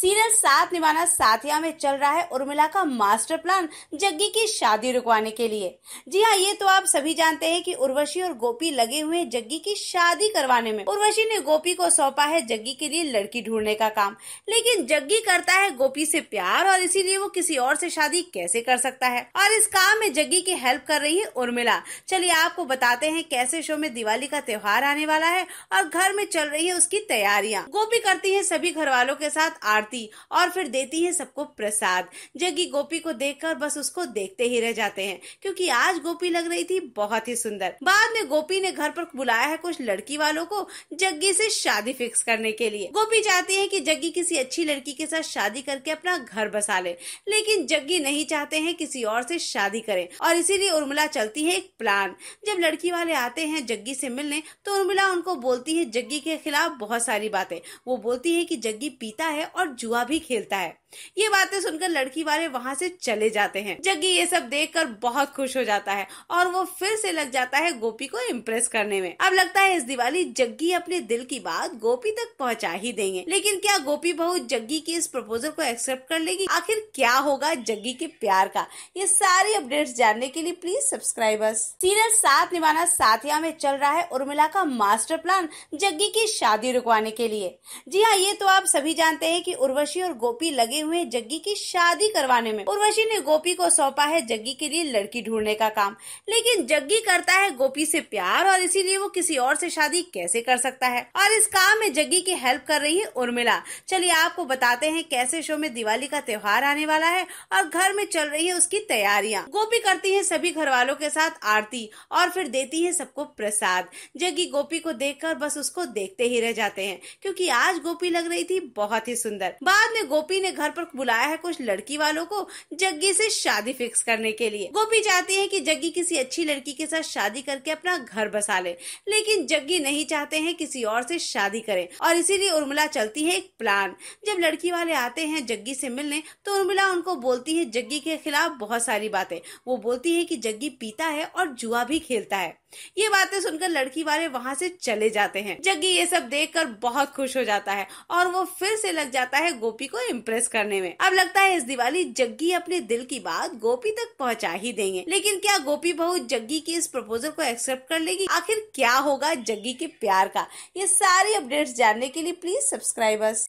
Serial साथ निभाना साथिया में चल रहा है उर्मिला का मास्टर प्लान जग्गी की शादी रुकवाने के लिए। जी हाँ ये तो आप सभी जानते हैं कि उर्वशी और गोपी लगे हुए हैं जग्गी की शादी करवाने में। उर्वशी ने गोपी को सौंपा है जग्गी के लिए लड़की ढूँढने का काम। लेकिन जग्गी करता है गोपी से प्यार और इसीलिए वो किसी और से शादी कैसे कर सकता है? और इस काम में जग्गी की हेल्प कर रही है उर्मिला। चलिए आपको बताते हैं कैसे शो में दिवाली का त्योहार आने वाला है और घर में चल रही है उसकी तैयारियाँ। गोपी करती है सभी घर वालों के साथ आरती आरती और फिर देती है सबको प्रसाद। जग्गी गोपी को देखकर बस उसको देखते ही रह जाते हैं, क्योंकि आज गोपी लग रही थी बहुत ही सुंदर। बाद में गोपी ने घर पर बुलाया है कुछ लड़की वालों को जग्गी से शादी फिक्स करने के लिए। गोपी चाहती है कि जग्गी किसी अच्छी लड़की के साथ शादी करके अपना घर बसा ले, लेकिन जग्गी नहीं चाहते हैं किसी और से शादी करें, और इसीलिए उर्मिला चलती है एक प्लान। जब लड़की वाले आते हैं जग्गी से मिलने तो उर्मिला उनको बोलती है जग्गी के खिलाफ बहुत सारी बातें। वो बोलती है कि जग्गी पीता है और जुआ भी खेलता है। ये बातें सुनकर लड़की वाले वहाँ से चले जाते हैं। जग्गी ये सब देखकर बहुत खुश हो जाता है और वो फिर से लग जाता है गोपी को इम्प्रेस करने में। अब लगता है इस दिवाली जग्गी अपने दिल की बात गोपी तक पहुँचा ही देंगे। लेकिन क्या गोपी बहू जग्गी की इस प्रपोजल को एक्सेप्ट कर लेगी? आखिर क्या होगा जग्गी के प्यार का? ये सारी अपडेट्स जानने के लिए प्लीज़ सब्सक्राइबर्स सीरियल साथ निभाना साथिया में चल रहा है उर्मिला का मास्टर प्लान जग्गी की शादी रुकवाने के लिए। जी हाँ ये तो आप सभी जानते हैं कि उर्वशी और गोपी लगे हुए जग्गी की शादी करवाने में। उर्वशी ने गोपी को सौंपा है जग्गी के लिए लड़की ढूँढने का काम। लेकिन जग्गी करता है गोपी से प्यार और इसीलिए वो किसी और से शादी कैसे कर सकता है? और इस काम में जग्गी की हेल्प कर रही है उर्मिला। चलिए आपको बताते हैं कैसे शो में दिवाली का त्योहार आने वाला है और घर में चल रही है उसकी तैयारियाँ। गोपी करती है सभी घर वालों के साथ आरती और फिर देती है सबको प्रसाद। जग्गी गोपी को देखकर बस उसको देखते ही रह जाते हैं, क्योंकि आज गोपी लग रही थी बहुत ही सुंदर। बाद में गोपी ने घर पर बुलाया है कुछ लड़की वालों को जग्गी से शादी फिक्स करने के लिए। गोपी चाहती है कि जग्गी किसी अच्छी लड़की के साथ शादी करके अपना घर बसा ले, लेकिन जग्गी नहीं चाहते हैं किसी और से शादी करें, और इसीलिए उर्मिला चलती है एक प्लान। जब लड़की वाले आते हैं जग्गी से मिलने तो उर्मिला उनको बोलती है जग्गी के खिलाफ बहुत सारी बातें। वो बोलती है कि जग्गी पीता है और जुआ भी खेलता है। ये बातें सुनकर लड़की वाले वहाँ से चले जाते हैं। जग्गी ये सब देखकर बहुत खुश हो जाता है, और वो फिर से लग जाता है गोपी को इम्प्रेस करने में। अब लगता है इस दिवाली जग्गी अपने दिल की बात गोपी तक पहुँचा ही देंगे। लेकिन क्या गोपी बहू जग्गी की इस प्रपोजल को एक्सेप्ट कर लेगी? आखिर क्या होगा जग्गी के प्यार का? ये सारी अपडेट्स जानने के लिए प्लीज़ सब्सक्राइबर्स